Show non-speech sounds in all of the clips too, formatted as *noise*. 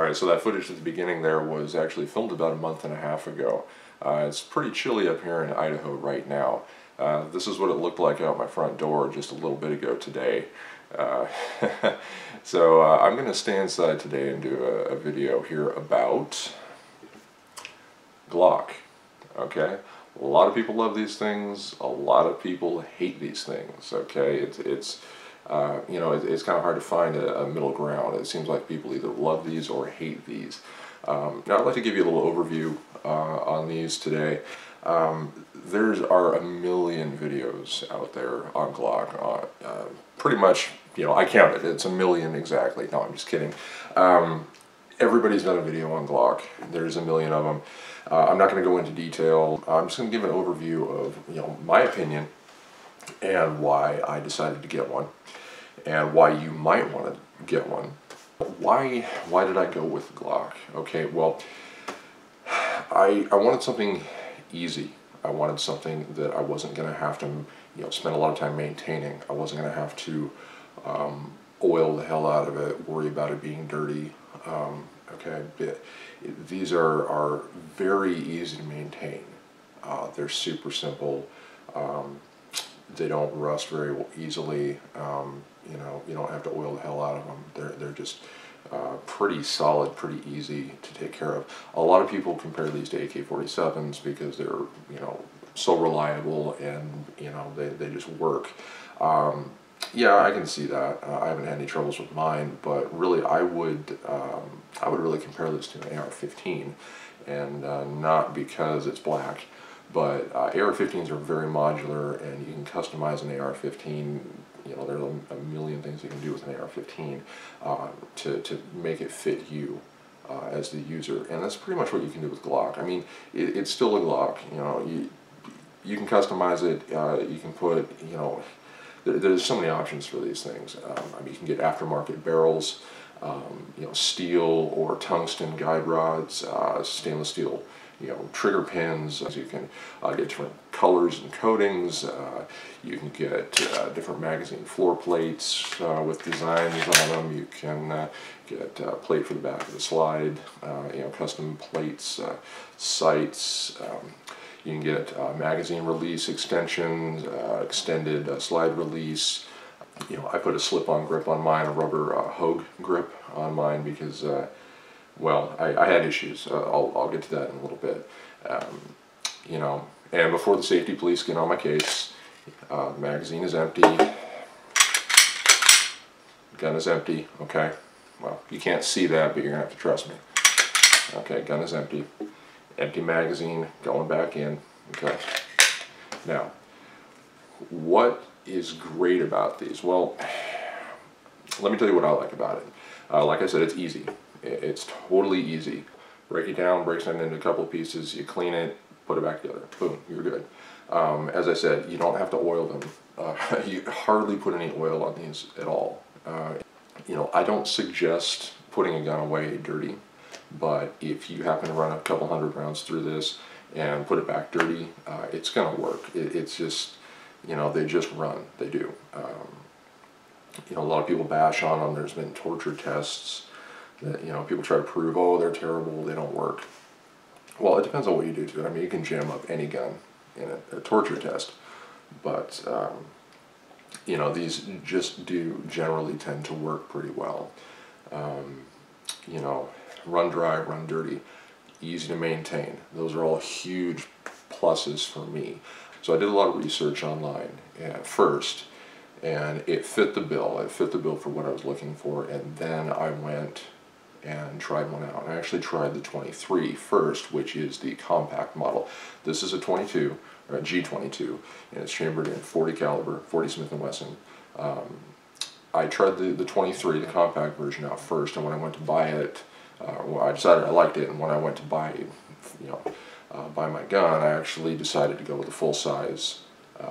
Alright, so that footage at the beginning there was actually filmed about a month and a half ago. Uh, it's pretty chilly up here in Idaho right now. Uh, this is what it looked like out my front door just a little bit ago today. Uh, *laughs* so uh, I'm going to stay inside today and do a, a, video here about Glock. Okay, a lot of people love these things. A lot of people hate these things. Okay, it's it's uh, you know, it, it's kind of hard to find a, a, middle ground. It seems like people either love these or hate these. Um, now, I'd like to give you a little overview uh, on these today. Um, there are a million videos out there on Glock. Uh, uh, pretty much, you know, I counted. It's a million exactly. No, I'm just kidding. Um, everybody's done a video on Glock. There's a million of them. Uh, I'm not going to go into detail. I'm just going to give an overview of, you know, my opinion and why I decided to get one and why you might want to get one. Why, why did I go with Glock? Okay, well, I, I wanted something easy. I wanted something that I wasn't going to have to you know, spend a lot of time maintaining. I wasn't going to have to um, oil the hell out of it, worry about it being dirty. Um, okay, it, it, these are, are very easy to maintain. Uh, they're super simple. Um, they don't rust very easily. Um, you know, you don't have to oil the hell out of them. They're, they're just uh, pretty solid, pretty easy to take care of. A lot of people compare these to AK-47s because they're, you know, so reliable and, you know, they, they just work. Um, yeah, I can see that. Uh, I haven't had any troubles with mine, but really I would, um, I would really compare this to an AR-15 and uh, not because it's black but uh, AR-15s are very modular and you can customize an AR-15 you know, there are a, million things you can do with an AR-15 uh, to, to make it fit you uh, as the user. And that's pretty much what you can do with Glock. I mean, it, it's still a Glock, you know, you, you can customize it, uh, you can put, you know, there, there's so many options for these things. Um, I mean, you can get aftermarket barrels, um, you know, steel or tungsten guide rods, uh, stainless steel you know, trigger pins. You can uh, get different colors and coatings. Uh, you can get uh, different magazine floor plates uh, with designs on them. You can uh, get a plate for the back of the slide, uh, you know, custom plates, sights. Um, you can get magazine release extensions, extended slide release. You know, I put a slip-on grip on mine, a rubber Hogue grip on mine because well, I, I had issues. Uh, I'll, I'll get to that in a little bit. Um, you know, and before the safety police get on my case, uh, magazine is empty, gun is empty, okay? Well, you can't see that, but you're gonna have to trust me. Okay, gun is empty. Empty magazine, going back in, okay? Now, what is great about these? Well, let me tell you what I like about it. Uh, like I said, it's easy. It's totally easy. Break it down, breaks it into a couple pieces, you clean it, put it back together. Boom, you're good. Um, as I said, you don't have to oil them. Uh, *laughs* you hardly put any oil on these at all. Uh, you know, I don't suggest putting a gun away dirty, but if you happen to run a couple hundred rounds through this and put it back dirty, uh, it's going to work. It, it's just, you know, they just run. They do. Um, you know, a lot of people bash on them. There's been torture tests that, you know, people try to prove, oh, they're terrible, they don't work. Well, it depends on what you do to it. I mean, you can jam up any gun in a, a torture test, but, um, you know, these just do generally tend to work pretty well. Um, you know, run dry, run dirty, easy to maintain. Those are all huge pluses for me. So I did a lot of research online at first, and it fit the bill. It fit the bill for what I was looking for, and then I went and tried one out. I actually tried the 23 first, which is the compact model. This is a 22, or a G22, and it's chambered in 40 caliber, 40 Smith & Wesson. Um, I tried the, the 23, the compact version out first, and when I went to buy it, uh, well, I decided I liked it, and when I went to buy, you know, uh, buy my gun, I actually decided to go with the full size, uh,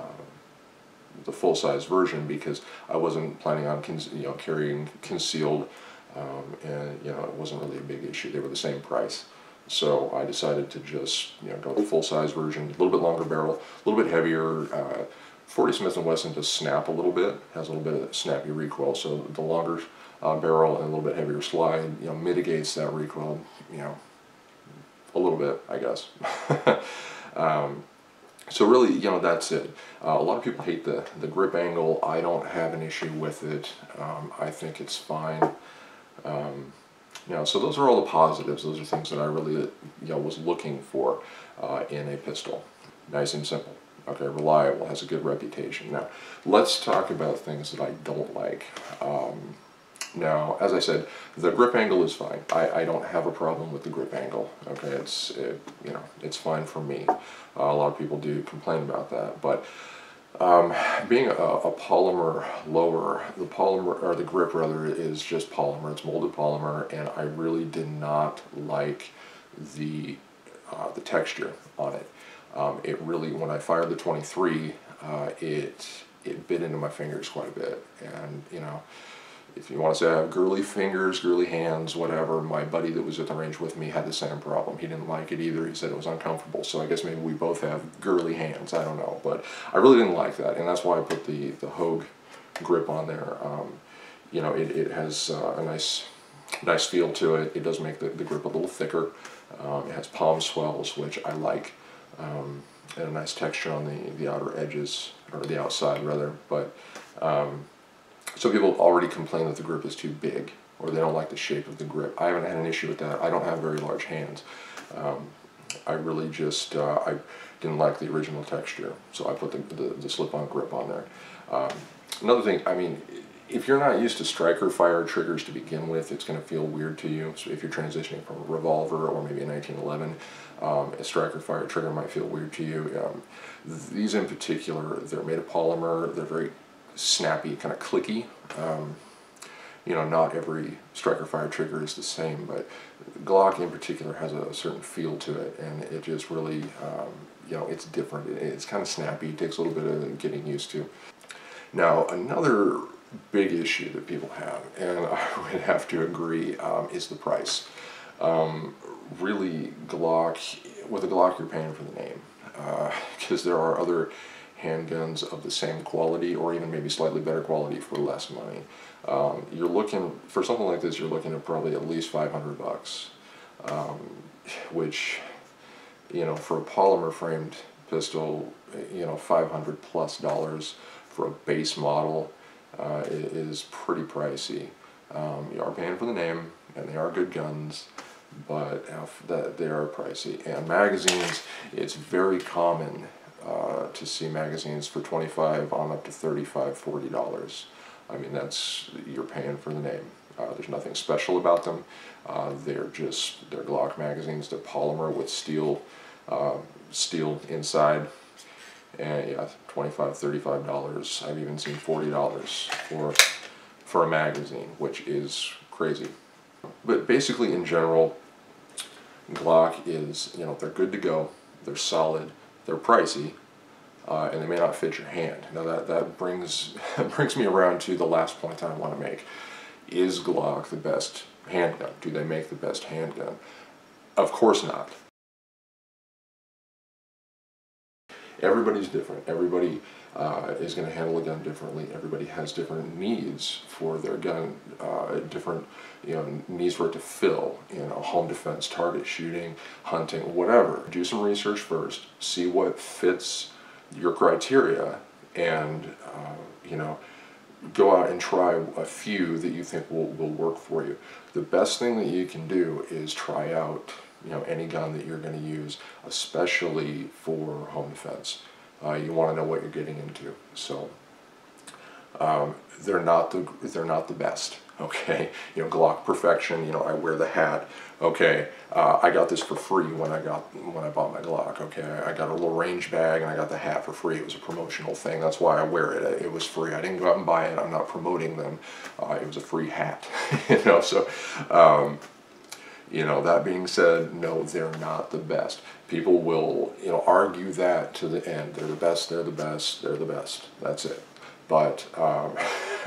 the full size version because I wasn't planning on, you know, carrying concealed um, and you know it wasn't really a big issue. They were the same price. So I decided to just you know go the full size version, a little bit longer barrel, a little bit heavier. Uh, 40 Smith & Wesson does snap a little bit, has a little bit of snappy recoil, so the longer uh, barrel and a little bit heavier slide, you know, mitigates that recoil, you know, a little bit, I guess. *laughs* um, so really, you know, that's it. Uh, a lot of people hate the, the grip angle. I don't have an issue with it. Um, I think it's fine. Um, you know, so those are all the positives. Those are things that I really, you know, was looking for uh, in a pistol. Nice and simple. Okay, reliable, has a good reputation. Now, let's talk about things that I don't like. Um, now, as I said, the grip angle is fine. I, I don't have a problem with the grip angle. Okay, it's it, you know it's fine for me. Uh, a lot of people do complain about that, but um, being a, a, polymer lower, the polymer or the grip rather is just polymer. It's molded polymer, and I really did not like the uh, the texture on it. Um, it really, when I fired the 23, uh, it it bit into my fingers quite a bit, and you know if you want to say I have girly fingers, girly hands, whatever, my buddy that was at the range with me had the same problem. He didn't like it either. He said it was uncomfortable. So I guess maybe we both have girly hands. I don't know. But I really didn't like that. And that's why I put the, the Hogue grip on there. Um, you know, it, it has uh, a nice nice feel to it. It does make the, the grip a little thicker. Um, it has palm swells, which I like. Um, and a nice texture on the, the outer edges, or the outside rather. But some people already complain that the grip is too big or they don't like the shape of the grip. I haven't had an issue with that. I don't have very large hands. Um, I really just, uh, I didn't like the original texture, so I put the, the, the slip-on grip on there. Um, another thing, I mean, if you're not used to striker fire triggers to begin with, it's going to feel weird to you. So if you're transitioning from a revolver or maybe a 1911, um, a striker fire trigger might feel weird to you. Um, these in particular, they're made of polymer. They're very snappy, kind of clicky. Um, you know, not every striker fire trigger is the same, but Glock in particular has a, certain feel to it, and it just really, um, you know, it's different. it's kind of snappy. It takes a little bit of getting used to. Now, another big issue that people have, and *laughs* I would have to agree, um, is the price. Um, really, Glock, with a Glock, you're paying for the name, because uh, there are other handguns of the same quality or even maybe slightly better quality for less money. Um, you're looking, for something like this, you're looking at probably at least 500 bucks, um, which, you know, for a polymer framed pistol, you know, 500 plus dollars for a base model uh, is pretty pricey. Um, you are paying for the name, and they are good guns, but uh, they are pricey. And magazines, it's very common uh, to see magazines for 25 on up to 35 40 dollars. I mean that's you're paying for the name. Uh, there's nothing special about them. Uh, they're just they're Glock magazines. They're polymer with steel uh, steel inside. And yeah 25 35 dollars. I've even seen 40 dollars for for a magazine which is crazy. But basically in general Glock is you know they're good to go. They're solid. They're pricey, uh, and they may not fit your hand. Now that, that brings, *laughs* brings me around to the last point I want to make. Is Glock the best handgun? Do they make the best handgun? Of course not. Everybody's different. Everybody uh, is going to handle a gun differently. Everybody has different needs for their gun, uh, different you know needs for it to fill. You know, home defense, target shooting, hunting, whatever. Do some research first. See what fits your criteria, and uh, you know, go out and try a few that you think will will work for you. The best thing that you can do is try out you know any gun that you're going to use, especially for home defense. Uh, you want to know what you're getting into. So um, they're not the they're not the best. Okay, you know Glock Perfection. You know I wear the hat. Okay, uh, I got this for free when I got when I bought my Glock. Okay, I got a little range bag and I got the hat for free. It was a promotional thing. That's why I wear it. It was free. I didn't go out and buy it. I'm not promoting them. Uh, it was a free hat. *laughs* you know, so. Um, you know, that being said, no, they're not the best. People will, you know, argue that to the end. They're the best, they're the best, they're the best. That's it. But um,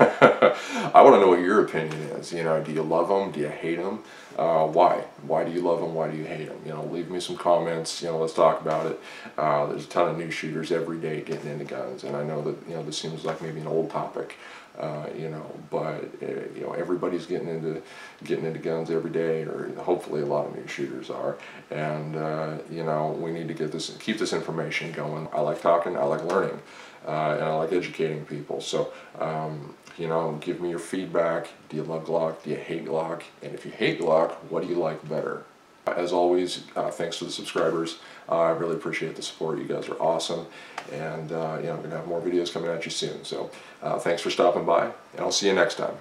*laughs* I want to know what your opinion is. You know, do you love them? Do you hate them? Uh, why? Why do you love them? Why do you hate them? You know, leave me some comments. You know, let's talk about it. Uh, there's a ton of new shooters every day getting into guns, and I know that you know this seems like maybe an old topic. Uh, you know, but uh, you know everybody's getting into getting into guns every day, or hopefully a lot of new shooters are. And uh, you know, we need to get this, keep this information going. I like talking, I like learning, uh, and I like educating people. So um, you know, give me your feedback. Do you love Glock? Do you hate Glock? And if you hate Glock, what do you like better? As always, uh, thanks to the subscribers. Uh, I really appreciate the support. You guys are awesome. And, uh, you know, I'm going to have more videos coming at you soon. So uh, thanks for stopping by, and I'll see you next time.